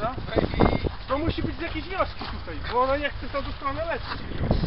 No. To musi być z wioski tutaj, bo ona nie chce w tą stronę lecieć.